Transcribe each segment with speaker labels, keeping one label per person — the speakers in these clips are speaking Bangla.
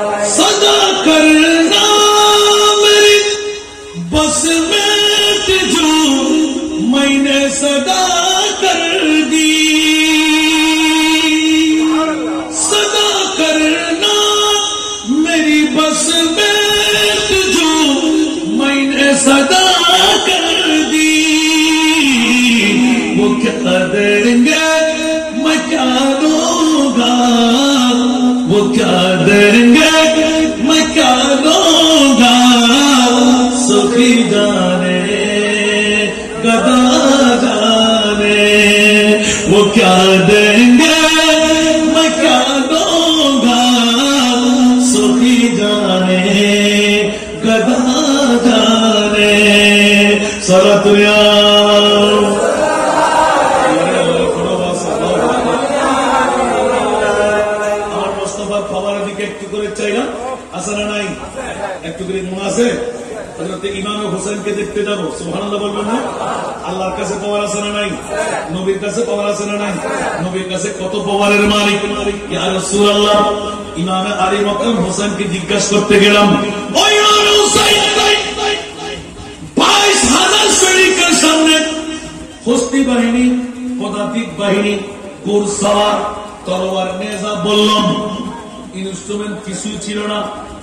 Speaker 1: Sunday! হোসেনকে দেখতে যাব, সুবহানাল্লাহ বলবেন না? আল্লাহর কাছে পাওয়ার আছে না নাই? নবীর কাছে পাওয়ার আছে না নাই? নবীর কাছে কত পাওয়ারের মালিক? রাসূলুল্লাহ, ইমাম আলী মকরম হোসেনকে জিজ্ঞাসা করতে গেলাম ও ইমাম বললাম, ইনস্ট্রুমেন্ট কিছুই ছিল না।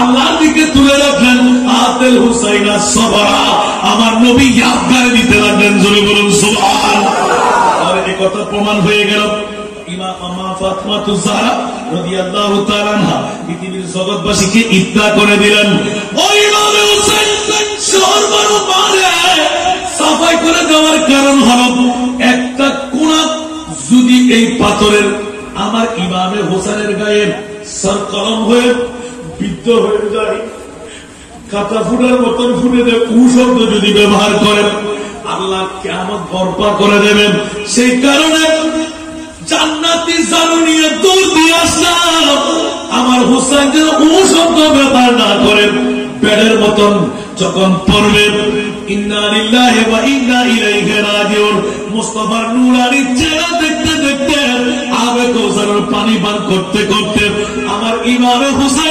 Speaker 1: আল্লাহর দিকে তুলে রাখলেন আতেল হুসাইনা সবারা। আমার নবী ইয়াদগারে দিতে লাগলেন, জোরে বলুন, সুবহান। আর এই কথা প্রমাণ হয়ে গেল করে দেওয়ার একটা যদি এই পাথরের, আমার ইমামে হোসেনের গায়ে সর কলম হয়ে বিদ্ধ হয়ে যায়। ফুটার মতন ফুটে শব্দ যদি ব্যবহার করেন, আল্লাহ বরপা করে দেবেন। সেই কারণে জান্নাতি দূর দিয়ে আসলাম আমার হুসাইন যেন শব্দ ব্যবহার না করেন। বেডের মতন যখন পড়বে ইন্না লিল্লাহি ওয়া ইন্না ইলাইহি রাজিউন। মুস্তাফার নূরানি চেহারা দেখতে দেখতে আবে পানি পান করতে করতে আমার ইমামে হুসাইন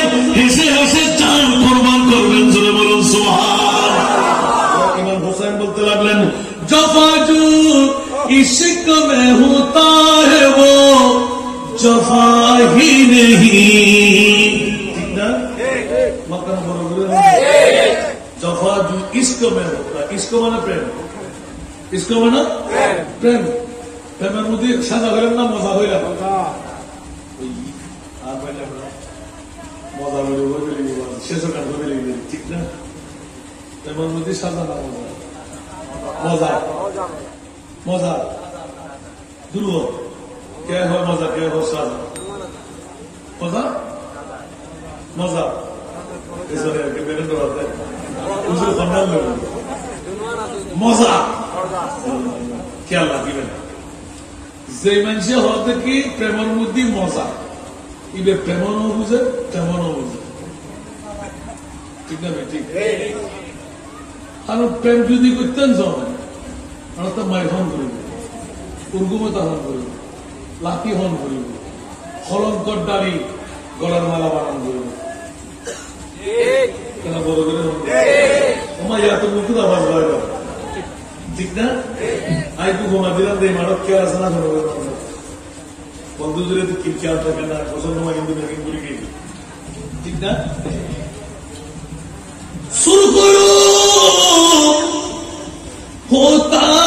Speaker 1: عشق میں ہوتا ہے وہ جفا ہی نہیں জফা ইস্ক মেন ইস্ক মানে প্রেম ইস্ক মানে প্রেম প্রেমের মধ্যে সাজা হইলাম না মজা হইলাম মজা হইলে শেষের কাজ হইলে ঠিক না প্রেমের মধ্যে সাজা না মজা মজা মজা। দুর্ব কে হয় মজা, কে হয় সাজা? মজা? মজা। খেয়াল রাখিবেন। যে মানুষে হতে কি প্রেমের মধ্যে মজা। ইবে প্রেমনও বুঝে তেমনও বুঝে। ঠিক না ঠিক? আর প্রেম যদি করতেন জমায় আমরা তো মায়ের হন করিব। উর্গুমতা হন করিব। লাঠি হন করিব। হলঙ্কর দাড়ি গলার মালা বানান করিব। না। আই তু কে খেয়াল থাকে না পছন্দ হয় কিন্তু মেকিং ঠিক না? শুরু করো! होता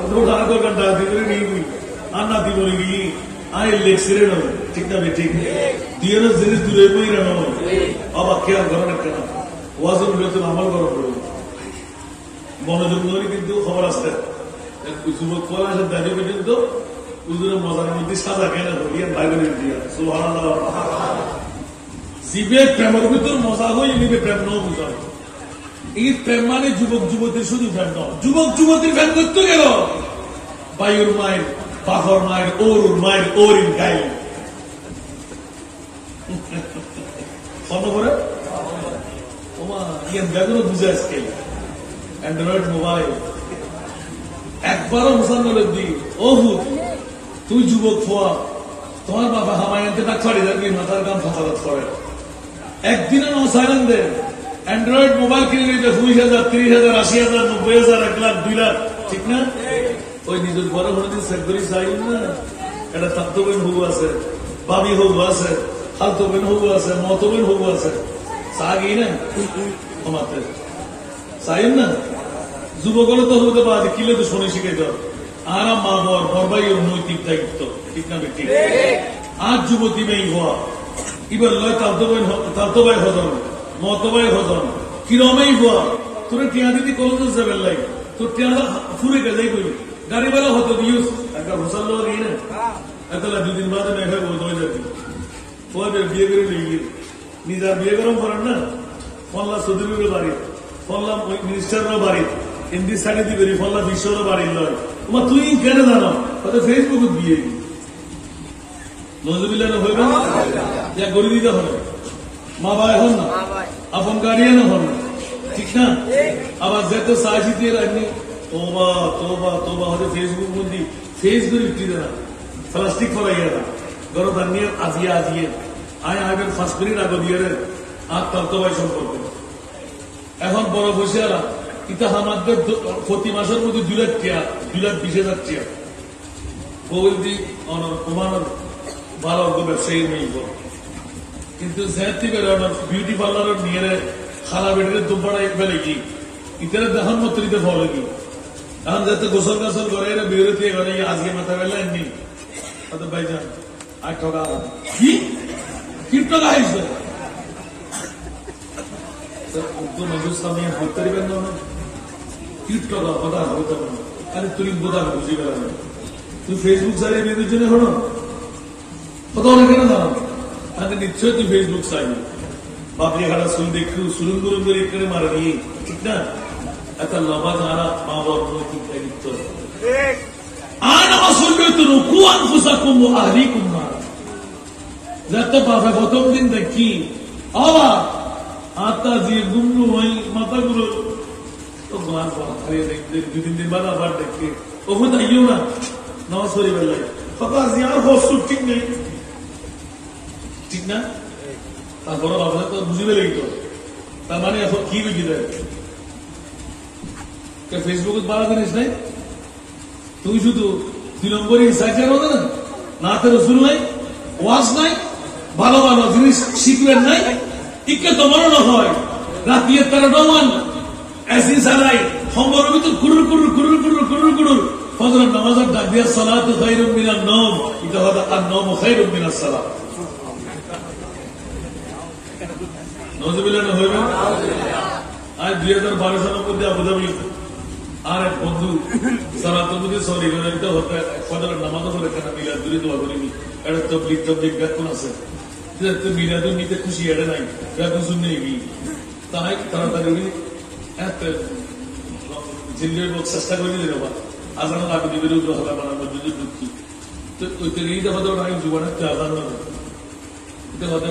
Speaker 1: কত টাকা দরকার দিয়ে নিয়ে আর না দিব গিয়ে আয় লেক্সিরে নয় ঠিক না ঠিক দিয়ে জিনিস দূরে বই না আবার খেয়াল করেন একটা ওয়াজন বিরত আমল করা পড়বে মনোযোগ ধরে কিন্তু খবর আসতে যুবক আসে দাঁড়িয়ে পর্যন্ত উজুরের মজার মধ্যে সাদা কেন ধরিয়ে বাইরে দিয়া সুহান জিবে প্রেমের ভিতর মজা হয়ে নিবে প্রেম ন বুঝায় এই প্রেম মানে যুবক যুবতীর শুধু প্রেম নয় যুবক যুবতীর প্রেম করতে গেল। বায়ুর মায়ের পাথর মায়ের ওর মায়ের ওর ফোন করে ওমা ইয়ান ও তুই তোমার সাইলেন দে অ্যান্ড্রয়েড মোবাইল কিনে নিতে কুড়ি হাজার তিরিশ হাজার আশি হাজার নব্বই হাজার এক লাখ দুই লাখ ঠিক না? ওই নিজের ঘরে ঘরে দিন করি চাই না। এটা তাত্তবেন হবু আছে বাবি হবু আছে হালতবেন হবু আছে মতবেন হবু আছে। চাগি না? তোমাতে চাই না? যুবকলে তো হতে পারে কিলে তো শুনে শিখে দাও। আর মা বর বরবাই ওর নৈতিক দায়িত্ব ঠিক না ঠিক। আর যুবতী মেয়ে হওয়া। এবার লয় তালতবাই তালতবাই হজন মতবাই হজন কিরমেই হওয়া তোর টিয়া দিদি কলেজ যাবে লাই। তোর টিয়া ফুরে গেলেই করি গাড়িওয়ালা হতো দিউস একটা হোসাল লোক এই না। এতলা দুদিন বাদে মেঘে বলতে হয়ে যাবি। ওদের বিয়ে করে নিয়ে নিজের বিয়ে করেন করেন না? ফল্লা চৌধুরীর বাড়ি। ফল্লা মিনিস্টারের বাড়ি। হিন্দি সাইডে দিবে ফল্লা বিশ্বর বাড়ির লয়। তোমার তুই কেন জানো? হয়তো ফেসবুকে বিয়ে। নজরুল্লাহ হইবে না? যা গড়ি দিতে হবে। মা বাবা হন না? আপন গার্ডিয়ান হন না? ঠিক না? আবার যে তো সাহায্য দিয়ে রাখনি তোবা তোবা তোবা হয়তো ফেসবুক মন্দি ফেসবুক ইটি না। প্লাস্টিক ফরাইয়া না গরম নিয়ে আজিয়ে আজিয়ে। আয় আইবেন ফার্স্ট মিনিট আগে দিয়ে আর তার তর্তবাই সম্পর্ক এখন বড় বসে আলা ইতা আমাদের প্রতি মাসের মধ্যে দুই লাখ টিয়া দুই লাখ বিশ হাজার টিয়া। বউল দি অনর কুমার ভালো ব্যবসায়ী নেই কিন্তু যেহেতু বেরোনোর বিউটি পার্লারের নিয়ে খালা বেড়ে দুপাড়া এক বেলে কি? ইতারে দেখান মতো ইতে ফলে কি? এখন যাতে গোসল গাছল করে, এরা বিরতি করে আজকে মাথা বেলা এমনি। হয়তো ভাইজান আট টাকা। কি? কি সামনে হতে পারবেন না টাকা? কথা হতে পারে আরে তুই বোধা বুঝি গেল তুই ফেসবুক সাইডে বিয়ের জন্য হলো কত অনেকে জানো তাহলে নিশ্চয় তুই ফেসবুক সাইডে বাপরি হারা শুন দেখু সুরুন গুরুন করে এখানে মারা দিয়ে ঠিক না? এত লবা যারা মা বাবার নৈতিক দায়িত্ব আর আমার শুনবে তো রুকু আনফুসা কুম্ভ আহলি কুম্ভা যাতে বাবা প্রথম দিন দেখি আবার আত্মা দিয়ে গুমরু হই মাথা গুলো তো গান হারিয়ে দেখতে দুই তিন দিন বাদ আবার দেখে। ওখানে তাইও না নামাজ পড়ি বেলায় ফাঁকা আর হস্ত ঠিক নেই। ঠিক না? তারপরে বাবা তো বুঝি পেলে তো। তার মানে এখন কি বুঝি দেয়? ফেসবুকে বাড়া জিনিস নাই? তুই শুধু দুই নম্বরই সাইকেল হবে না না তো রসুল নাই, ওয়াজ নাই, ভালো ভালো জিনিস শিখবেন নাই ইকে তোমারও না হয়, রাতি তারা নমান এসি সালাই সম্বর কুরুর কুরুর কুরুর কুরুর কুরুর কুরুর। ফজর নামাজের ডাক দিয়া সালাত খাইরুম মিনার নম হলো আর নম খাইরুম মিনার সালাত। নজবিল্লাহ হইবে আজ দুই হাজার বারো সালের মধ্যে আবুধাবি আর এক বন্ধু সালাতের মধ্যে সরি এটা হতে ফজর নামাজ হলে কেন মিলাদ দূরে দোয়া করিনি। এটা তবলিক তবলিক বেতন আছে। মিলাদুন নিতে খুশি এটা নাই। বেতন শুনে গি তাই তাড়াতাড়ি একটা জিল্লের চেষ্টা করে দিলে বাবা আজান লাগু দিবে রুদ্র হলা বানানোর জন্য দুঃখী তো ওই তো এই দেখা তো আমি জীবনে আজান হবে। এটা হতে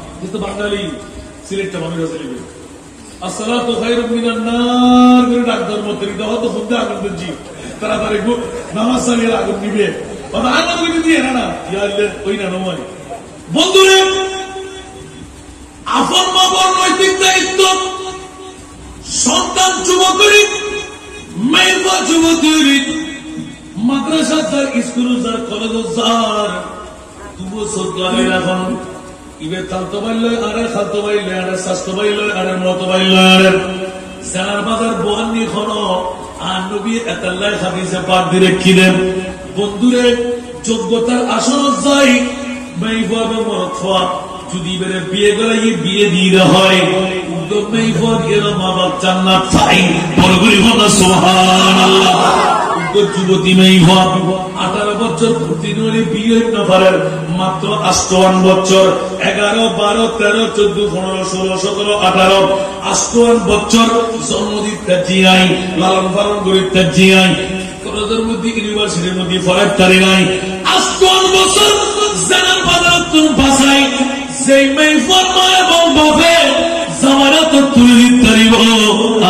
Speaker 1: তুই তো বাঙালি সিলেটটা মানুষ আছে লিখবে আসসালাতু খায়রুম মিনান নার করে ডাক ধর্ম তরি দাও তো ফুন্দে আগুন দিচ্ছি তাড়াতাড়ি নামাজ আগুন নিবে। আগুন দিয়ে না না। ওই না নয় বন্ধুরে, আপন নৈতিক দায়িত্ব, সন্তান যুবকরি যুবতী মাদ্রাসা স্কুল কলেজ এখন যোগ্যতার আসন যদি বিয়ে বিয়ে দিয়ে হয় মা বাপ চাই। বড় সুবহানাল্লাহ। উত্তর যুবতী মেই হওয়া আঠারো বছর ভর্তি নড়ে বিয়ে পারেন মাত্র আষ্টওয়ান বছর, এগারো, বারো, তেরো, চোদ্দ, পনেরো, ষোলো, সতেরো, আঠারো। আষ্টওয়ান বছর জন্মদিন জিয়াই লালন পালন করি জিয়াই কলেজের মধ্যে, ইউনিভার্সিটির মধ্যে ফরাক তারি নাই। আষ্টওয়ান বছর জানার বাজার তুম ভাষাই সেই মেয়ে ফরমা এবং বাপে জামানা তো তুলে দিতে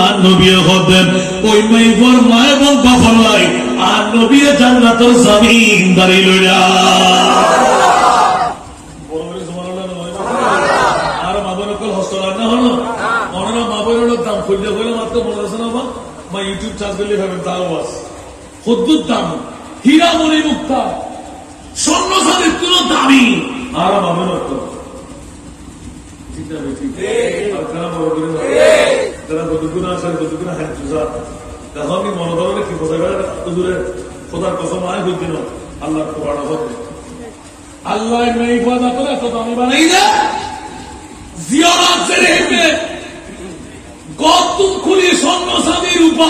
Speaker 1: আর নবীয় হতেন, ওই মেয়ের মা এবং বাপর নবীয় জান্নাতর জামিন দাঁড়িয়ে লইলা আর মাবনকল হস্ত রান্না হলো। অনেরা মাবনের দাম খুঁজলে হইলে মাত্র মনে আছে না বা ইউটিউব চার্জ করলে ভাবেন তাও আছে। হদ্দুর দাম হীরা মুক্তা স্বর্ণ কোন দামি। আর ঠিক না বড় করে দেখো আমি মনে করো কি বোঝা খোদার কসম আয় হইতে না আল্লাহ কোরআন হবে আল্লাহ দামি বানাই খুলি স্বর্ণ স্বামীর উপা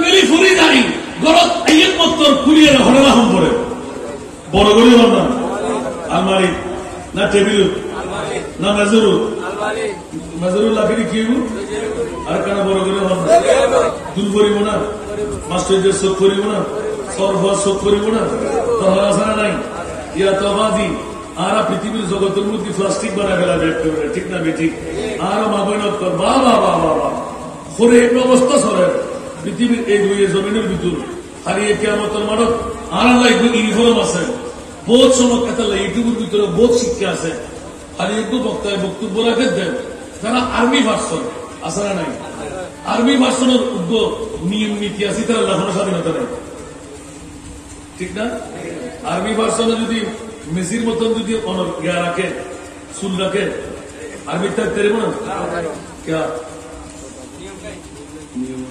Speaker 1: মিলি ফুরি নাই গরত আইয়ের মত্তর খুলিয়ে রাখম করে বড় হল না আলমারি না টেবিল? না মেজরু? মেজরুল লাফিরি কি? আর কেন বড় করে দূর করিব না। মাস্টারদের শোক করিব না। সর্ব শোক করিব না। আসা নাই? ইয়া তো বাদি আর পৃথিবীর জগতের মধ্যে প্লাস্টিক বানা ফেলা ব্যক্ত করে ঠিক না বেঠিক? আর মাবনত কর। বা বা বা বা বা করে এই অবস্থা সরে পৃথিবীর এই দুই জমিনের ভিতর হারিয়ে কেমতর মানব আর ইউনিফর্ম আছে বহুত সময় কথা ইউটিউবের ভিতরে বহুত শিক্ষা আছে আর একটু বক্তায় বক্তব্য রাখেন দেন তারা আর্মি ভার্সন আসলে নাই? আর্মি ভার্সনের উদ্যোগ নিয়ম নীতি আছে, তারা লাভ স্বাধীনতা নেই। ঠিক না? আর্মি ভার্সনে যদি মেসির মতন যদি অনর ইয়া রাখে, চুল রাখে, আর্মি তার তেরব না? নিয়ম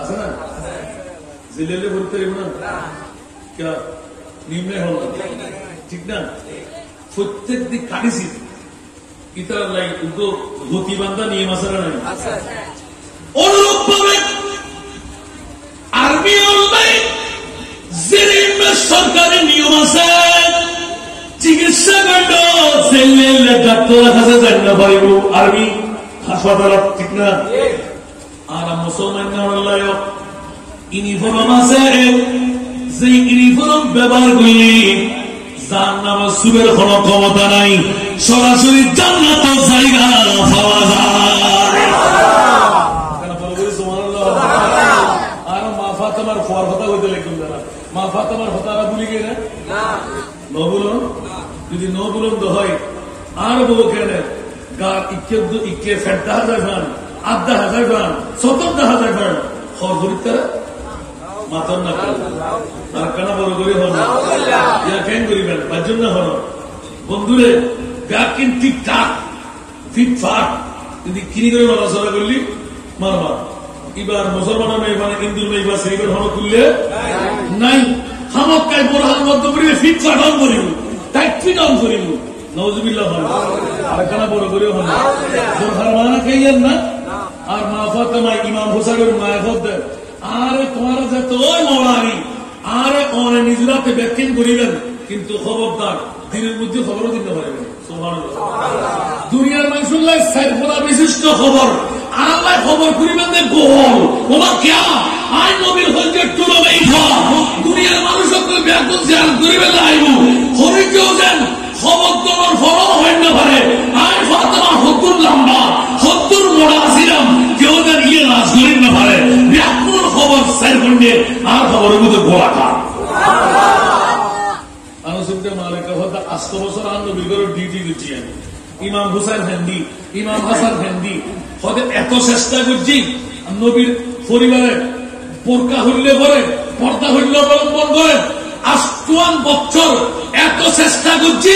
Speaker 1: আছে না? জিলেলে বলতে পারব না? নিয়ম হল ঠিক না? প্রত্যেক দিক কাটিছি ইতার লাই উদ্যোগ গতি বান্ধা নিয়ম আছে না অনুরূপ ভাবে আর্মি অনলাইন জিরিমে সরকারি নিয়ম আছে। চিকিৎসা কাণ্ড জেলে ডাক্তার কাছে পারিব আর্মি হাসপাতালত ঠিক না? আর মুসলমান অনলাইন ইউনিফর্ম আছে যে ইউনিফর্ম ব্যবহার করলি যার নাম সুবের কোন ক্ষমতা নাই। সরাসরি জান্নাত জায়গা পাওয়া যায়? আর মা ফাতেমার ফর কথা হইতে লিখুন যারা। মা ফাতেমার হতারা ভুলি গেলে? ন। বলুন? যদি ন হয়। আর বউ কেন? গার ইকে ইকে হাজার ফান আধা হাজার ফান সত্তরটা হাজার ফান খর ধরিত তারা? মাতন না আর কেন বড় করে হল? ইয়া কেন করিবেন? পাঁচজন না হল। বন্ধুরে, ব্যাকিন ঠিকঠাক ফিটফাট। যদি কিনি করে নড়াচড়া করলি, মারবা। এবার মুসলমান মেয়ে হিন্দুর মেয়ে বা সেইবার হন খুললে নাই। খামক্কায় বোরহান মধ্য করিবে ফিটফাট অন করিব। টাইট ফিট অন নজুবিল্লাহ হল আর কেন বড় করে হল? বোরহান মানা খাইয়েন না? আর মা ফাতেমা ইমাম হোসেনের মায় দেয় আরে তোমার যাতে মৌলানি আরে অনে নিজরাতে ব্যাখ্যান করিবেন কিন্তু খবরদার দিনের মধ্যে খবরও দিতে পারবেন। দুনিয়ার মানুষুল্লাহ সাইফলা বিশিষ্ট খবর। আল্লাহ খবর করিবেন যে ওমা কেয়া আই নবীর হইতে টুলো নেই দুনিয়ার মানুষ সকল ব্যাকুল ধ্যান করিবে লাইব হরিকেও দেন খবর তোমার ফল হয় না পারে। আই ফাতেমা হতুর লম্বা হতুর মোড়া ছিলাম কেউ যেন ইয়ে করিন না পারে। ব্যাকুল সের করলে আর খবরের মধ্যে বছর নবীর ডিউটি দিচ্ছি আমি। ইমাম হুসাইন হেন্দি ইমাম হাসান হেন্দি হতে এত চেষ্টা করছি নবীর পরিবারে বোরকা হইলে পরে পর্দা হইলে অবলম্বন করে বছর এত চেষ্টা করছি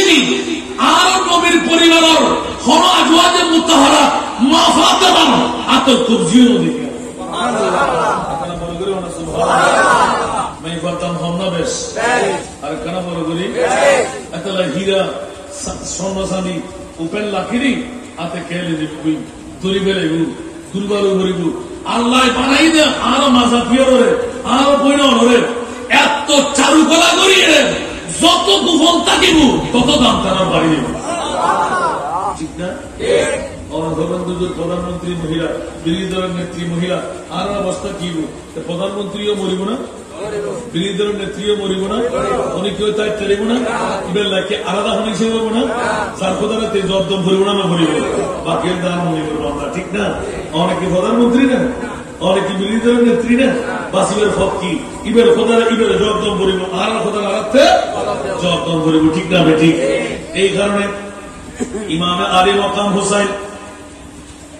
Speaker 1: আর নবীর পরিবারের হন আজওয়াজের মুতাহারা মা ফাতেমা আতর কুরজিও নদীকে আপনারা মনে করে ওনা সুবহানাল্লাহ मैं করতাম হমনা বেশ আর কেন বড় করি? এতলা হীরা স্বর্ণসানি উপেন লাখিরি হাতে খেলে দিবি তুলি বেলে দুর্বল করিব আল্লাহ বানাই দে আর মাজা পিয়রে আর বইন রে এত চারু কলা করি যত গোপন থাকিব তত দাম তারা বাড়ি দেব। ঠিক না? প্রধানমন্ত্রী মহিলা বিরোধী দলের নেত্রী মহিলা আর অবস্থা কি প্রধানমন্ত্রীও মরিব না বিরোধী দলের নেত্রীও মরিব না উনি কেউ তাই টেরিব না লাইকে আলাদা হনে হিসেবে করব না তার প্রধানে তে জবদম ভরিব না মরিব বাকি দান মনে করব আমরা ঠিক না অনেকে প্রধানমন্ত্রী না অনেকে বিরোধী দলের নেত্রী না বাসিবের ফক কি ইবের খোদার ইবের জবদম ভরিব আর খোদার আরাতে জবদম ভরিব ঠিক না ঠিক এই কারণে ইমামে আলী মকাম হোসাইন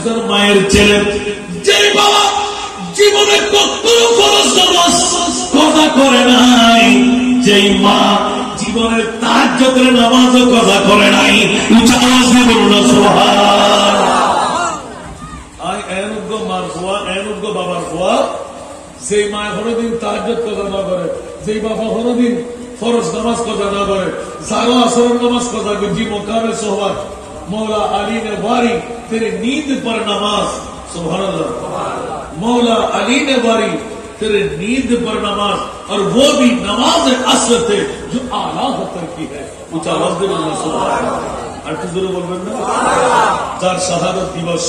Speaker 1: একজন মায়ের ছেলে যে বাবা জীবনে কখনো নামাজ কথা করে নাই, যেই মা জীবনের তার যত্রে নামাজও কথা করে নাই। বলুন সেই মা কোনোদিন তাহাজ্জত কথা না করে, যেই বাবা কোনোদিন ফরজ নামাজ কথা না করে সারো আসর নামাজ কথা মোকামে সোহবাত मौला अली ने वारी तेरे नींद पर नमाज सुभान अल्लाह मौला अली ने वारी तेरे नींद पर नमाज और वो भी नमाज असल थे जो आला हतर की है ऊंचा आवाज दे बोलना सुभान আর একটু জোরে বলবেন না তার শাহাদত দিবস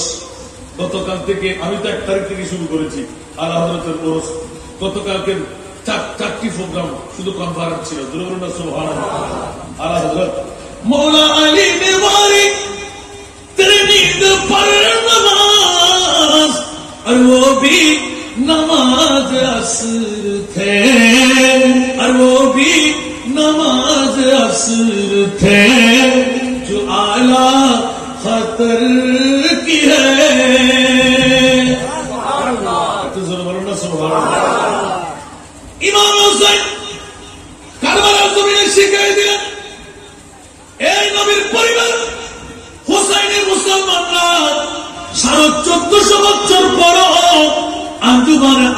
Speaker 1: গতকাল থেকে আমি তো এক তারিখ থেকে শুরু করেছি আল্লাহ হজরতের ওরস গতকালকে চার চারটি প্রোগ্রাম শুধু কনফারেন্স ছিল জোরে বলুন না সুবহান আল্লাহ হজরত মৌলা আলী নেওয়ারি तेरे नींद पर नमाज़, और वो भी नमाज़ असर थे। और वो भी नमाज़ असर थे। जो आला खतर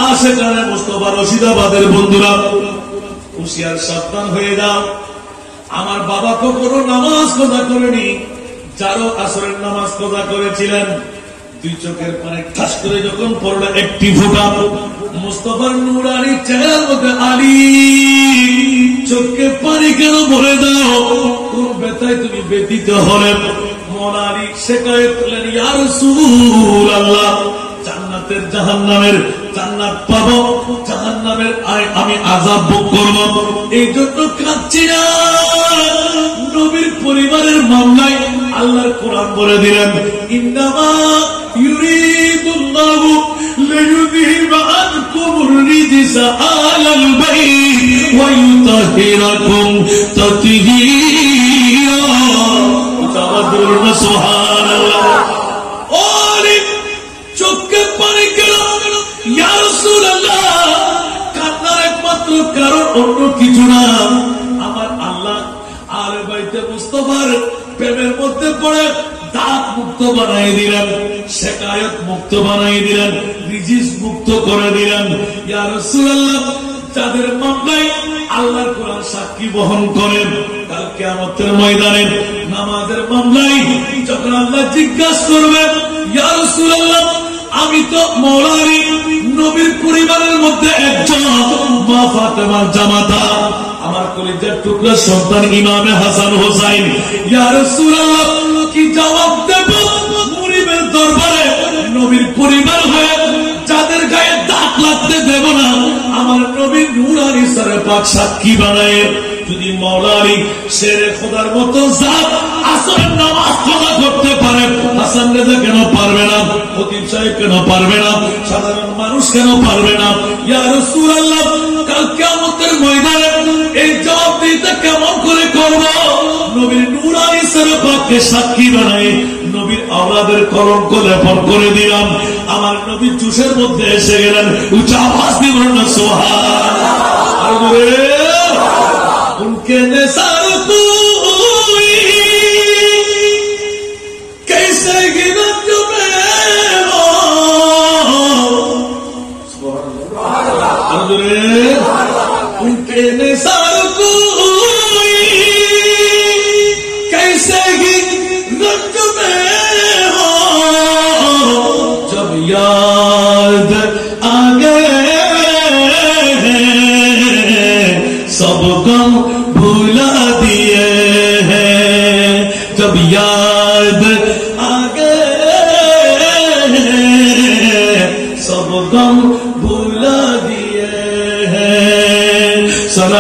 Speaker 1: আসে কানে মোস্তফা রশিদাবাদের বন্ধুরা, হুশিয়ার সাবধান হয়ে যাও। আমার বাবা কখনো নামাজ কথা করেনি, যারও আসরের নামাজ কথা করেছিলেন। দুই চোখের পানে ঠাস করে যখন পড়ল একটি ফোটা, মুস্তফার মধ্যে, আলী, চোখে পানি কেন ভরে দাও? কোন বেতায় তুমি ব্যতীত হলে। মনারি শেখায় তুলেন ইয়ার সুর আল্লাহ জান্নাতের জাহান্নামের জান্নাত পাবো জাহান্নামের আয় আমি আজাব ভোগ করব এই জন্য কাঁদছি না নবীর পরিবারের মামলায় আল্লাহর কোরআন বলে দিলেন ইন্নামা ইউরিদুল্লাহু লিয়ুযহিবা আনকুম الرجس آل البيت ويطهركم تطهيرا تبدلنا سبحان কারণ অন্য কিছু না। আমার আল্লাহ আর বাইতে মুস্তফার প্রেমের মধ্যে পড়ে দাঁত মুক্ত বানাই দিলেন, শেকায়ত মুক্ত বানাই দিলেন, রিজিস মুক্ত করে দিলেন। ইয়া রাসূলুল্লাহ, যাদের মামলায় আল্লাহর কোরআন সাক্ষী বহন করেন, কাল কিয়ামতের ময়দানে নামাজের মামলায় যখন আল্লাহ জিজ্ঞাসা করবেন ইয়া রাসূলুল্লাহ, আমি তো মৌলারি ফাতেমার জামাতা, আমার টুকরা সন্তান ইমামে হাসান হোসাইন। ইয়া রাসূলুল্লাহ, কি জবাব দেব? মুরিবের দরবারে নবীর পরিবার হয়ে যাদের গায়ে লাগতে দেব না, আমার পাক সাক্ষী বানায়? যদি মৌলারি খোদার মতো জাত নামাজ খোদা করতে পারে, হাসান রেজা কেন পারবে না? সাহেব কেন পারবে না? সাধারণ মানুষ কেন পারবে না? ইয়া রাসূলুল্লাহ কেমতের ময়দানে এই জবাবদিহিতা কেমন করে করব? নবীর নুরানি সেরপাককে সাক্ষী বানাই নবীর আওলাদের কলঙ্ক লেপন করে দিলাম। আমার নবী জুসের মধ্যে এসে গেলেন, উঁচা ভাস দিব না সোহান আর উনকে নেশা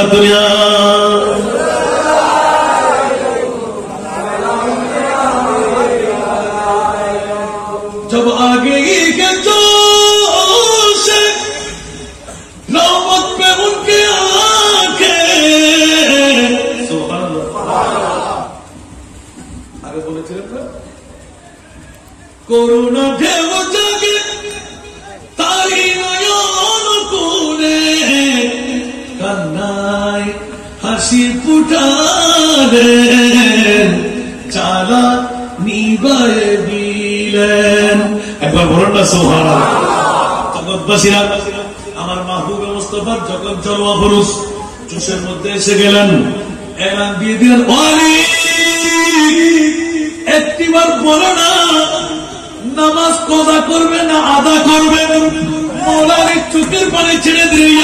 Speaker 1: सना যখন জলওয়া পুরুষ জোশের মধ্যে এসে গেলেন। এলান দিয়ে দিলেন একটিবার বলো না, নামাজ কদা করবে না আদা করবে? মৌলারি চোখের পানি ছেড়ে দিলে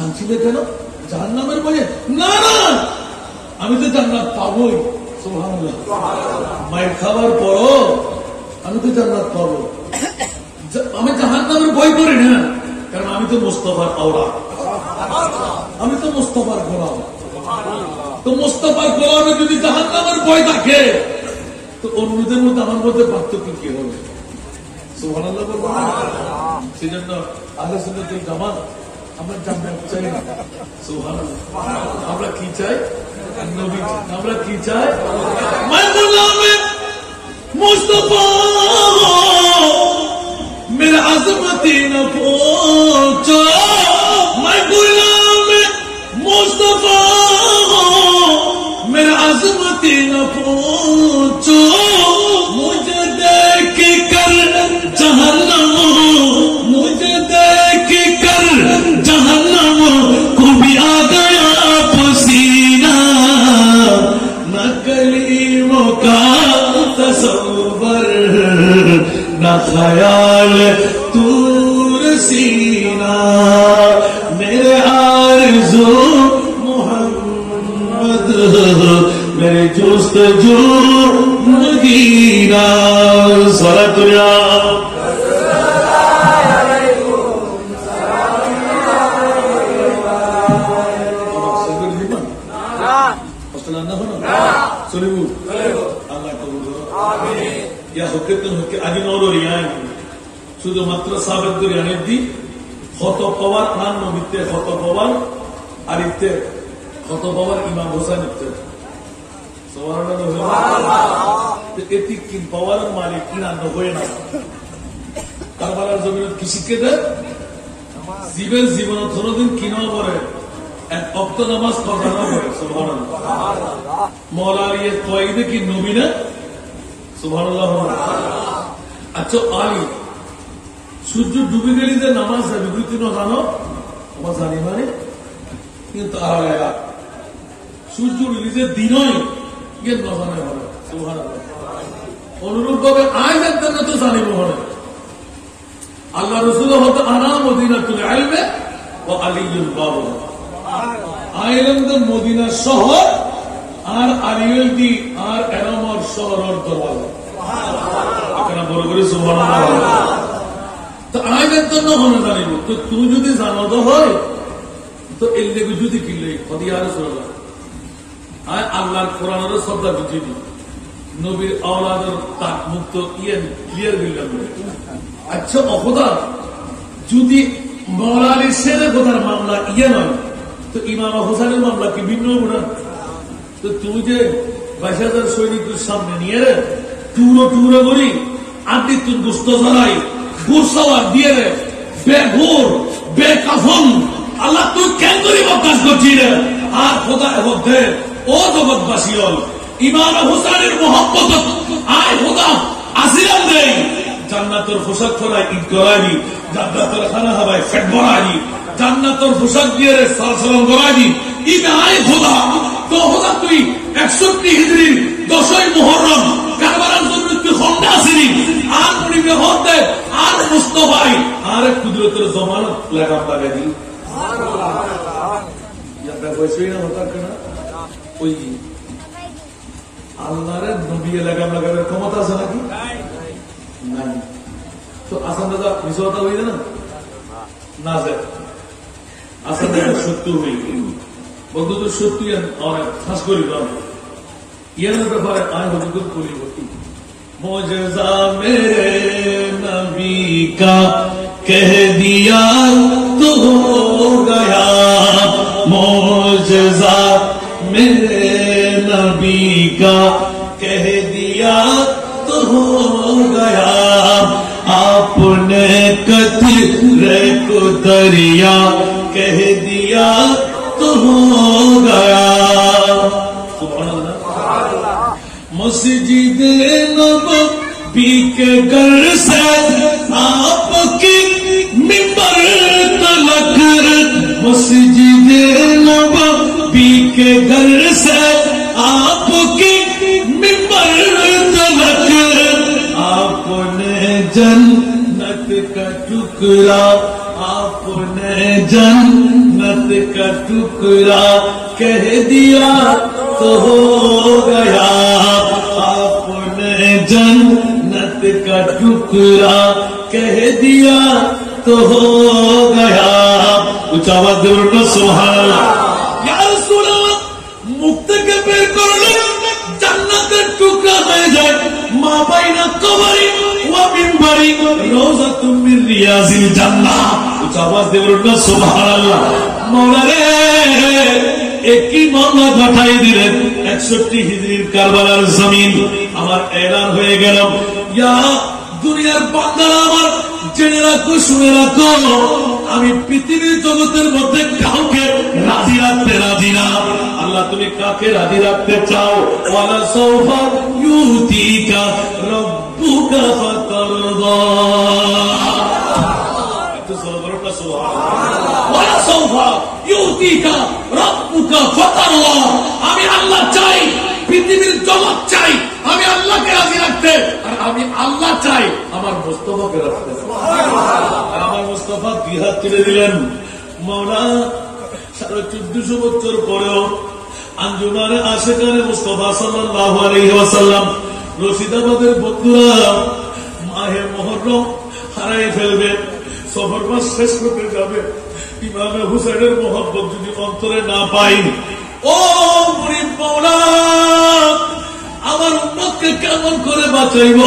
Speaker 1: কাঁদছিলে কেন? জাহান নামের বলে না না। আমি তো জান্নাত পাবোই মায়ের খাবার পরও আমি তো জান্নাত পাবো। আমি জাহান নামের বই করি না, কারণ আমি তো মোস্তফার আওড়া আমি তো মোস্তফার গোলাম। তো মোস্তফার গোলামে যদি জাহান নামের বই থাকে, তো অন্যদের মধ্যে আমার মধ্যে পার্থক্য কি হবে? সুবহানাল্লাহ বলব না? সেই জন্য আল্লাহ সুন্নতুল জামাত আমরা জান্নাত চাই না সুবহানাল্লাহ আমরা কি চাই নবী আমরা কি চাই मैं गुलाम मुस्तफा मेरा अजमती न पहुंचो मैं गुलाम मुस्तफा मेरा अजमती न पहुंचो 来呀 অক্ত নামাজ পড়ানো সুভান মৌলার ইয়ে তোয়াইদে কি নবী না? সুভান আচ্ছা আলী, সূর্য ডুবে গেলে যে নামাজ বিবৃতি না জানো? আমার জানি মানে। কিন্তু সূর্য রিলিজের দিনই গিয়ে নজানে হবে অনুরূপ ভাবে আয় একদম তো জানিব হবে আল্লাহ রসুল হতো আনা মদিনাতুল আলমে ও আলিউল বাবু আইলামদ মদিনা শহর আর দি আর এনামর শহরের দরওয়াজা। আপনারা বড় করে তো হনে জানিব, তো যদি জানো হয়, তো এর লেগে যদি কিনলে আর শ্রদ্ধা বুঝিনি নবীর আওলাদের তাক মুক্ত ইয়েন ক্লিয়ার বিল্লাম আচ্ছা অপদা যদি মৌলালি সেরে কথার মামলা ইয়ে নয় তো ইমাম হোসেনের মামলা কি ভিন্ন হবে না? তো তুমি যে বাইশ হাজার সৈনিকের সামনে নিয়ে রে, টুরো টুরো করি আদি তুই গুস্ত ধরাই গুসাওয়ার দিয়ে রে, বেঘুর, বেকাফন, আল্লাহ তুই কেন করি বকাশ করছি রে? আর খোদা মধ্যে ও জগৎবাসী হল। ইমাম হোসেনের মোহাম্মত আয় খোদা, আসিলাম দেয় জান্নাতর পোশাক পরাই ঈদ করাই জান্নাতর খানা হাবাই ফেট বড়াই জান্নাতর পোশাক দিয়ে সালাম করাই ঈদ আয় খোদা তো খোদা তুই একষট্টি হিজড়ির দশই মোহরম কারবালার জন্য তুই খন্ডা আসিনি। আর মুড়ি মেহতে আর মুস্তফাই, আর কুদরতের জমানত লাগাম লাগাই দিল বয়সই না হতার কেনা ওই আল্লাহরের নবী লাগাম লাগাবের ক্ষমতা আছে নাকি? तो असंधा विश्वता हुई ना ना सर असंधा शत्रु हुई बंधु तो शत्रु और फंस को लिखा यह ना प्रभाव आए हो बुद्ध को लिखो मोजा मेरे नबी का कह दिया तू हो गया मोजा मेरे नबी का को दरिया कह दिया तो हो गया। मस्जिद नबी के घर से आपकी मिंबर तलक मस्जिद नबी के घर से आपकी मिंबर तलक आपने जन्नत का टुकड़ा आपने जन्नत का टुकड़ा कह दिया तो हो गया। आपने जन्नत का टुकड़ा कह दिया तो हो गया। कुछ दुर्ग सुहा ওয়া মিনবারি রওজাতুম মিন রিয়াজিল জান্নাহ উচ্চ আওয়াজ দিয়ে বলুন সুবহানাল্লাহ। মাওলা একই মামলা ঘটাই দিলেন। একষট্টি হিজরির কারবালার জমিন আমার এলান হয়ে গেল। ইয়া দুনিয়ার বান্দারা আমার জেনে রাখো, শুনে রাখো। আমি পৃথিবীর জগতের মধ্যে কাউকে রাজি রাখতে রাজি না। আল্লাহ, তুমি কাকে রাজি রাখতে চাও? ওয়ালা সৌফা ইউতিকা রব্বুকা ফাতারদা। আমি আল্লাহ চাই, পৃথিবীর জগৎ চাই, আমি আল্লাহকে রাজি রাখতে, আর আমি আল্লাহ চাই আমার মোস্তফাকে রাখতে। মোস্তফা দুই হাত তুলে দিলেন? মৌলা সাড়ে চোদ্দশো বছর পরেও আঞ্জুমানে আশেকানে মুস্তফা সাল্লাল্লাহু আলাইহি ওয়াসাল্লাম, রশিদাবাদের বন্ধুরা মাহে মহরম হারাই ফেলবে, সফর মাস শেষ করতে যাবে। ইমামে হুসাইনের মোহাম্মত যদি অন্তরে না পাই, ও মাওলা, আমার উম্মতকে কেমন করে বাঁচাইব?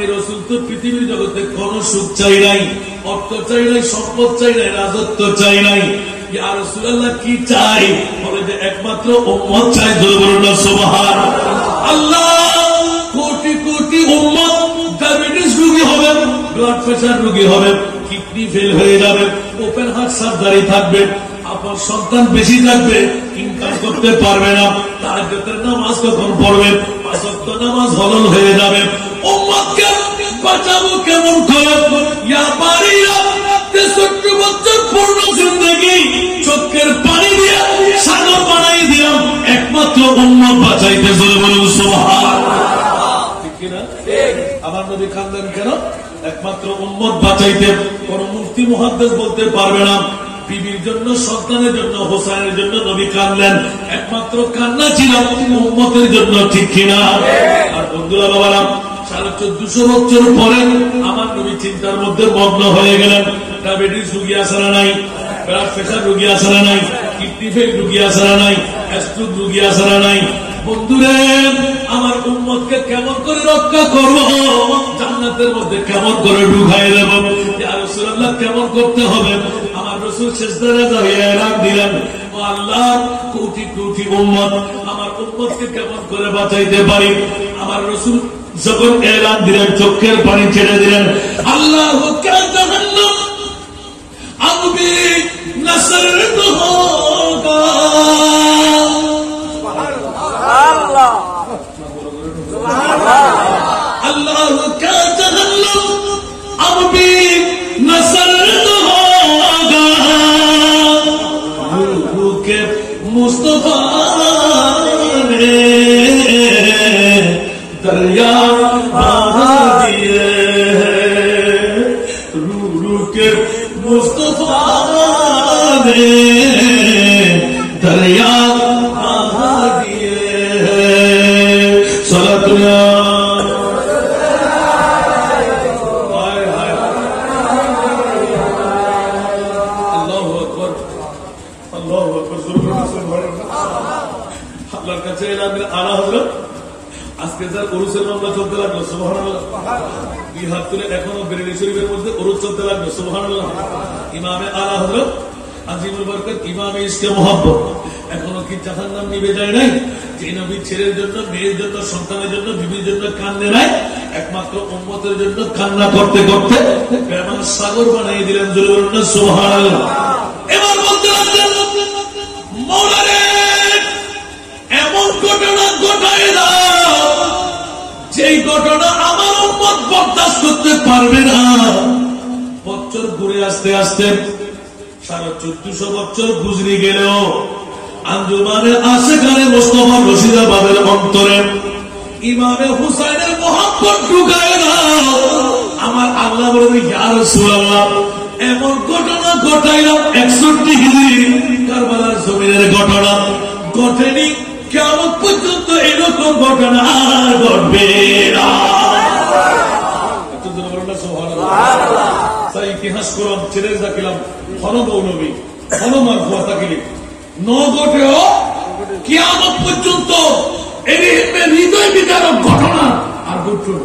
Speaker 1: আমি রসুল তো পৃথিবীর জগতে কোন সুখ চাই নাই, অর্থ চাই নাই, সম্পদ চাই নাই, রাজত্ব চাই নাই। কি চাই? বলে যে একমাত্র উম্মত চাই আল্লাহ, কোটি কোটি উম্মত, ডায়াবেটিস রোগী হবে ব্লাড প্রেশার রোগী হবে কিডনি ফেল হয়ে যাবে ওপেন হার্ট সার্জারি থাকবে, আপনার সন্তান বেশি থাকবে ইনকাম করতে পারবে না তাহাজ্জুদের নামাজ কখন পড়বে নামাজ হয়ে যাবে উম্মতকে বাঁচাবো কেমন করে? ইয়া পারিয়া তেষট্টি বছর পূর্ণ জিন্দগি, চোখের পানি দিয়ে সাগর বানাই দিলাম, একমাত্র উম্মত বাঁচাইতে চলে বলুন সুবহান আমার নবী কান্দেন কেন? একমাত্র উম্মত বাঁচাইতে কোন মুফতি মহাদ্দেশ বলতে পারবে না। বিবির জন্য, সন্তানের জন্য, হোসাইনের জন্য নবী কানলেন একমাত্র কান্না ছিল উম্মতের জন্য, ঠিক কিনা? আর বন্ধুরা, বাবারা সাড়ে চোদ্দশো বছর পরে আমার নবী চিন্তার মধ্যে মগ্ন হয়ে গেলেন। ডায়াবেটিস রুগী আসারা নাই, ব্লাড প্রেশার রুগী আসারা নাই, কিডনি ফেল রুগী আসারা নাই রুগী আসারা নাই। বন্ধুরে, আমার কেমন করে রক্ষা করব? জান্নাতের মধ্যে কেমন করে ঢুকাই দেব? কেমন করতে হবে? আমার রাসূল এলান দিলেন, ও আল্লাহ, কোটি কোটি উম্মত, আমার কেমন করে বাঁচাইতে পারি? আমার রাসূল যখন এলান দিলেন চোখের পানি ছেড়ে দিলেন আল্লাহ জাহান্নাম এখনও বেরেলি শরীফের মধ্যে চলতে লাগবে সোহান ইমামে আলা আজিমুল বরকত, ইমামে ইসকে এখনও কি জাহান্নাম নিবে যায় নাই? যে নবী ছেলের জন্য, মেয়ের জন্য, সন্তানের জন্য, বিবির জন্য কান্দে নাই, একমাত্র উম্মতের জন্য কান্না করতে করতে সাগর বানিয়ে দিলেন সোহান এবার পারবে না। বছর ঘুরে আসতে আসতে সাড়ে চোদ্দশো বছর গুজরি গেলেও আঞ্জুমানের আশেখানে মোস্তফা রশিদাবাদের অন্তরে ইমামে হুসাইনের মোহাম্মদ ঢুকায় না। আমার আল্লাহ বলে ইয়ার সুরাল্লাহ এমন ঘটনা ঘটাইলাম একষট্টি হিজড়ি কারবালার জমিনের ঘটনা। ঘটেনি কেমন পর্যন্ত এরকম ঘটনা ঘটবে না। ইতিহাস করলাম ছেড়ে রাখিলাম হন গৌরবী হনুমান ভুয়া থাকিলি। ন ঘটেও কিয়ামত পর্যন্ত হৃদয় বিদারক ঘটনা আর ঘটল।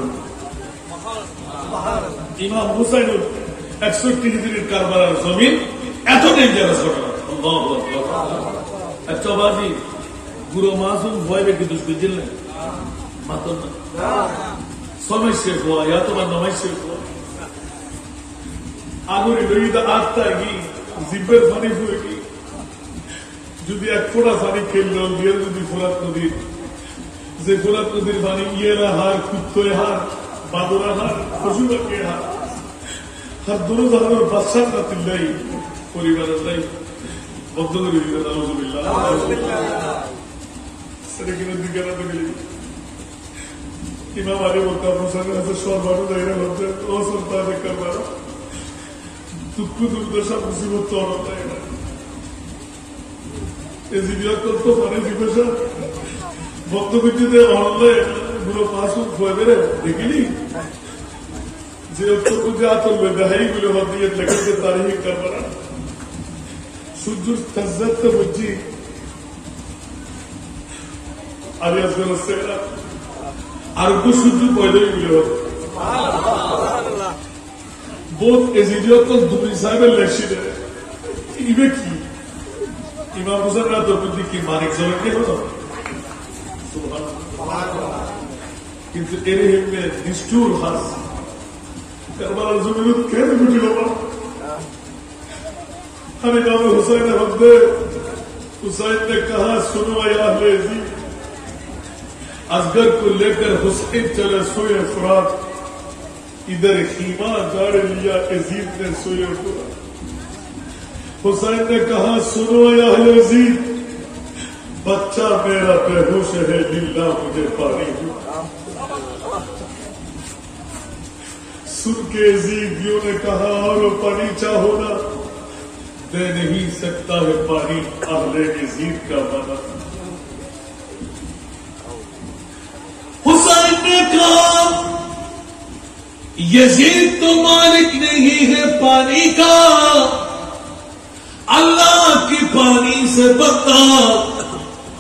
Speaker 1: ইমাম হুসাইনুল একষট্টি এত ডেঞ্জারাস বুড়ো মাসুম ভয় বেঁকে দুষ বুঝলেন মাতন না। সময় শেষ হওয়া ইয়া তোমার নমাই শেষ হওয়া আগুনে লইতে আত্মা কি জিব্বের পানি ফুয়ে কি যদি এক ফোঁটা পানি খেললো দিয়ে যদি ফোরাত নদীর যে ফোরাত নদীর পানি ইয়েরা হার কুত্তরে হার বাদরা হার পশুপাখির হার হার দুটো ধরনের বাচ্চার না তিল্লাই পরিবারের নাই বদ্ধ করে দিতে নাউজুবিল্লাহ সেটা কিনে দিকে না তো ইমাম আলী বলতাম হোসেনের হাতে সর্বাণু দায়রা হচ্ছে ও সন্তানে করবার দুঃখ দুর্দশা, মুসিবত তো অনতায় না এজিবিয়া করতো মানে জিজ্ঞাসা বক্তব্যটিতে অনলাইনগুলো পাস হয়ে বেড়ে দেখিনি? যে অত্যন্ত যা চলবে, দেখাই গুলো বাদ দিয়ে লেখেছে তারিখ কারবারা সূর্য তাজ্জাতটা বুঝছি আরে আজকে হচ্ছে আর সূর্য পয়দাই গুলো বোধ এজিডিয়ত দুই সাহেবের লেখছিলেন ইবে কি ইমাম হোসেন রাতবুদ্দি কি মানিক জলকে হলো কিন্তু এর হেমে নিষ্ঠুর হাস কারবার জমিন কেন ঘটিল আমি नाम हुसैन हमदे हुसैन ने कहा सुनो या अहले यजीद असगर को लेकर हुसैन चले सोए फुरात। इधर खीमा गाड़ लिया यजीद ने सोए फुरात। हुसैन ने कहा, सुनो या बच्चा मेरा बेहोश है लीला मुझे पानी दो। सुन के जीवियों ने कहा, और पानी चाहो ना, दे नहीं सकता है पानी अहले यजीद का मना हुसैन ने कहा यजीद तो मालिक नहीं है पानी का। अल्लाह की पानी से बता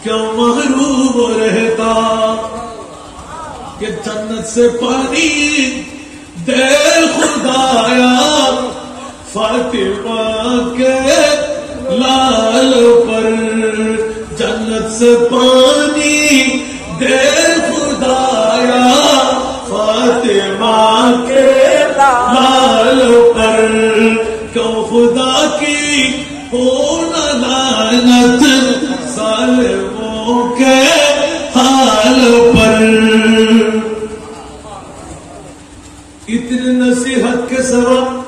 Speaker 1: क्यों महरूम रहता? कि जन्नत से पानी दे खुदाया, फातिमा के लाल पर। जन्नत से पानी दे लानत सालमों के हाल पर। इतने नसीहत के सबब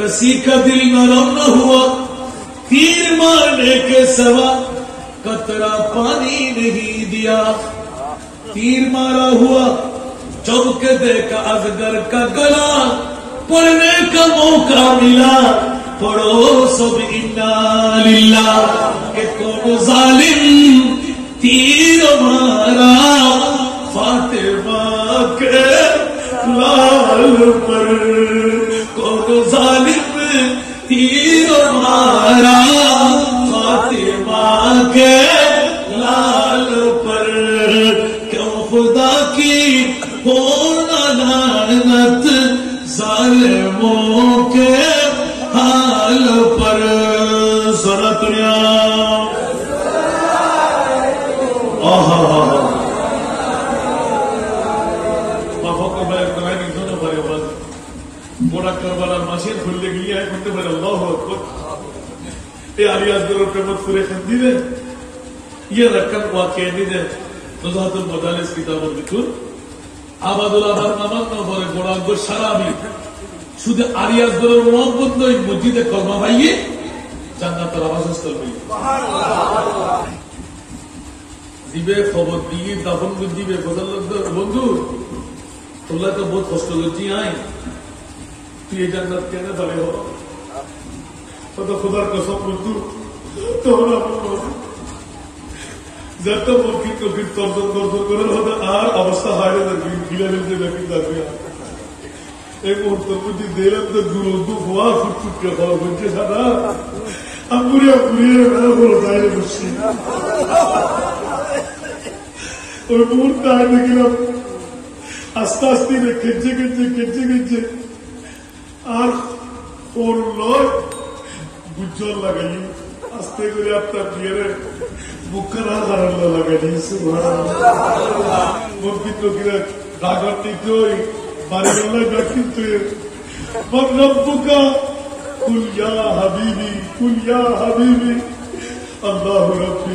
Speaker 1: कसी का दिल नरम न हुआ। तीर मारने के सवा कतरा पानी नहीं दिया। तीर मारा हुआ चौके देखा अजगर का गला, पढ़ने का मौका मिला। के जालिम? तीर मारा। फातिमा के लाल पर। कौन जालिम? तीर मारा। फातिमा के আলিয়াজদের প্রেমত দিবেন ইয়ে রাখান বিকুল আবাদুল আবার নামাজ না পরে শুধু নয় মসজিদে কর্মা জান্নাতের আবাসস্থল দিবে খবর দিয়ে দাফন দিবে বন্ধু তোলা তো বহুত কষ্ট করছি আয় তুই এই জান্নাত কেন পারে হো কত খোদার কসম, বন্ধু। তোমরা যত মৌখিক কঠিন তর্জন তর্জন করে হবে আর তো আস্তে আস্তে কেঁচে কেঁচে কেঁচে কেঁচে আর ওর নয় উজ্জ্বল লাগাই আস্তে করে আপনার বিয়ের মুখখানা হারাল্লা লাগাই আল্লাহ রব্বি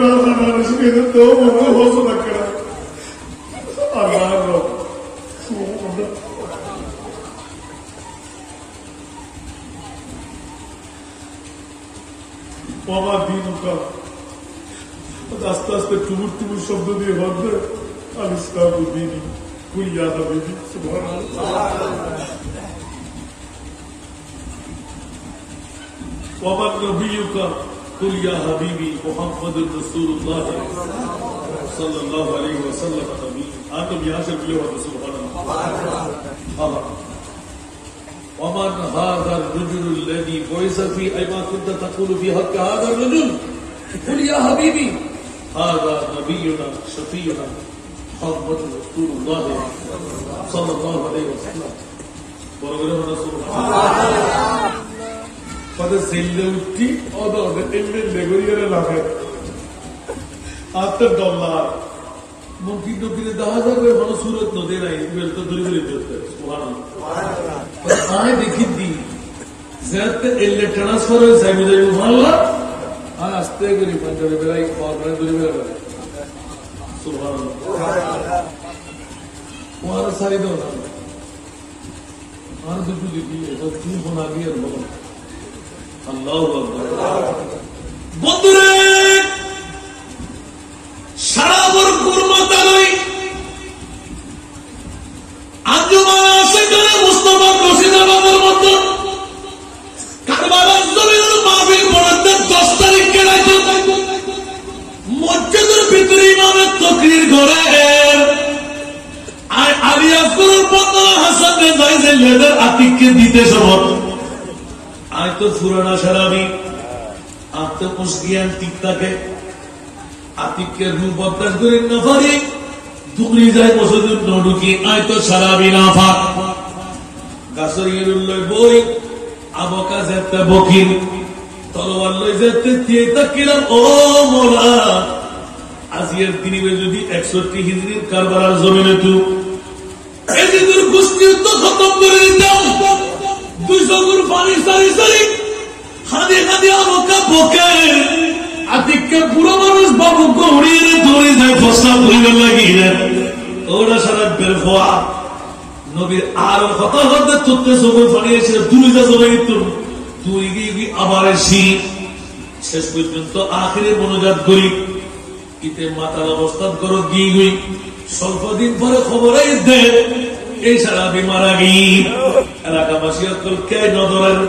Speaker 1: না হারানো সেখানে তো মনে হতো না আল্লাহ বাবা দিনুকা আস্তে আস্তে টুবুর টুবুর শব্দ দিয়ে ভাববে আর ইসলাম দিনই কুইয়া হবে ومن نبيك قل يا حبيبي محمد رسول الله صلى الله عليه وسلم نبي آتم يا شبيه سبحان الله آه. ومن वमन हाजर रुजुल लदी बोइसफी अमा कुंत तकुल फ़ी हक हाजर रुजुल कुल या हबीबी हाजा नबीना शफीना मोहम्मद रसूलुल्लाह सल्लल्लाहु अलैहि वसल्लम বরগরে মনে সুবহান আল্লাহ পদে সেললে উঠি অদ অদ এমনি লেগুরিয়ারে লাগে। আত্ম ডলার। টুকিরে দশ হাজার করে মানুষ সুরত নদী নাই বেল ধরে ধরে দিতে আয় দেখি দি যাতে এলে ট্রান্সফার যাই বুঝাই আর আস্তে করে পঞ্চারে বেলাই পাওয়ার মানে ধরে বেলা সুবহানাল্লাহ। সারি দাও না। আর দুটো দিবি এটা তিন ফোন আগে আর বলো। আল্লাহ বন্ধুরে! যাই যে লেদের আতিককে দিতে সমর্থ আয় তো ফুরানা করে না পারি। যায় আয় তো সারাবি না ফাক বই, আবকা যেতে তলোয়ার লই যেতে ও মোলা দিনে যদি একষট্টি হিজড়ির কারবার জমিনে তু এদিকের গোষ্ঠী তো খতম করে দিতাম। দুইশো গুণ পানি, সারি সারি। হাতে হাতে আমাকে বকে। আতিককে পুরো মানুষ বাবু গৌড়িয়ে দৌড়ে যায় ফসলা পরিবার লাগিয়ে ওরা সারা বের হওয়া। নবীর আর কথা হতে তোতে সবুজ বানিয়েছে তুই যা চলে গেত তুই গিয়ে আবার এসি। শেষ পর্যন্ত আখেরে মনোজাত করি। ইতে মাতাল অবস্থান করো, গিয়ে স্বল্প দিন পরে খবর দে। এই সারা বিমারা গিয়ে এলাকাবাসী অকল নজরের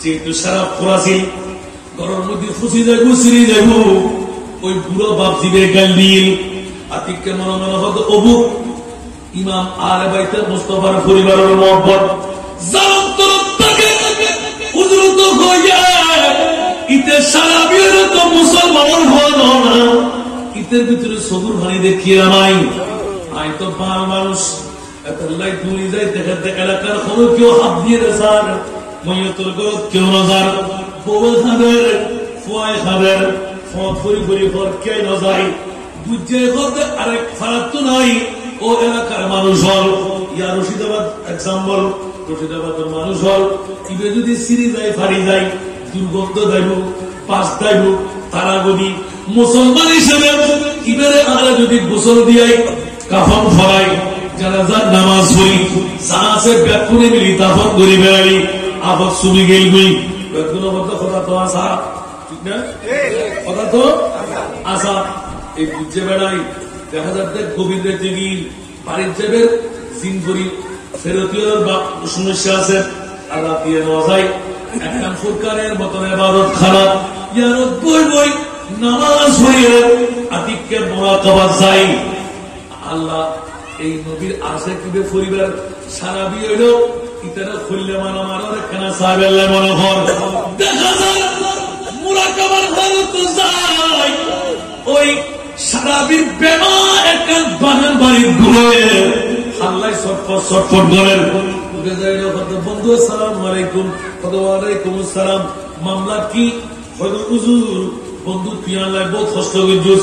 Speaker 1: যেহেতু সারা ঘরের মধ্যে ফুসি যাব সিঁড়ি যাব ওই বুড়ো দিল আতিককে মনে মনে হতো অবু ইমাম আলে বাইতে মুস্তফার পরিবারের মহব্বত ইতে সারা বিয়ের তো মুসলমান হল না ইতের ভিতরে সবুর ভানি দেখিয়ে নাই আই তো মানুষ এতলাই দূরে যাই দেখাতে এলাকার খবর কেউ হাত দিয়ে কেউ নজার বউ খাদের ফুয়াই খাদের ফত ফুরি ফুরি ফর কে নজাই বুঝে করতে আরেক ফারাক তো নাই, ও এলাকার মানুষ হল। ইয়া রশিদাবাদ মানুষ হল। ইবে যদি সিঁড়ি যায়, ফাড়ি যায়, দুর্গন্ধ দেব পাশ দেব তারা গদি মুসলমান হিসেবে ইবেরে আমরা যদি গোসল দিয়াই কাফন জানাজার নামাজ পড়ি সাহাসে ব্যাকুনে মিলি তাফন করি বেড়াই আবার সুমি গেল গুই ব্যাকুনের মধ্যে কথা তো আসা ঠিক না? কথা তো আসা এই বুঝে বেড়াই, দেখা যাচ্ছে গোবিন্দের জেগি বাড়ির যাবে জিন করি। ফেরতীয় সমস্যা আছে আর রাতিয়ে নেওয়া যায়। একটা ফুরকারের মতন এবারত খারাপ ইয়ারত বই বই, নামাজ হইয়ে আতিককে মোরাকাবা যাই আল্লাহ এই নবীর আশে কিবে পরিবার সারা বিয়ে হইল, ইতারা খুললে মানা কেনা মনে যাই ওই সারাবির বেমা একটা বাগান বাড়ির ঘুরে। হাল্লাই ছটফট করেন বন্ধু আলাইকুম মামলা কি? হয়তো বন্ধু করছিস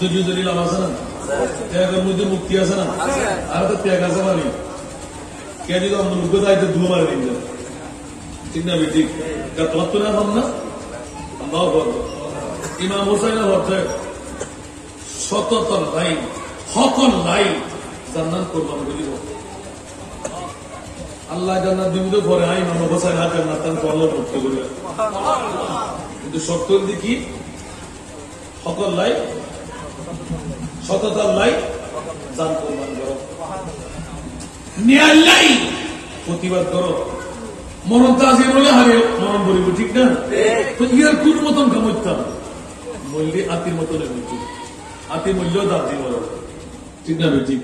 Speaker 1: যদি লাভ আছে না? ত্যাগের মধ্যে মুক্তি আছে না? আর তো ত্যাগ আছে মানে কে যদি আমরা দায়িত্ব ধুয়ে মারে দিন ঠিক না ঠিক। তোমার তো না ভাবনা? আল্লাহ ইমাম হোসাইনের অর্থে সততর লাইন সকল লাইন জান্নাত করবান বলিব আল্লাহ জান্নাত দিব পরে আই ইমাম হোসাইন আর জান্নাত তান আল্লাহ মুক্ত করবে কিন্তু হল কি? সকল লাই, সততার লাই দান কোরবান করো ন্যায় লাই, প্রতিবাদ করো। মরণ তো আছে বলে হারে, মরণ বলিব ঠিক না? তো ইয়ার কোন মতন কামতাম মূল্যে আতির মতন আতি মূল্য দাবি। বলো ঠিক না ঠিক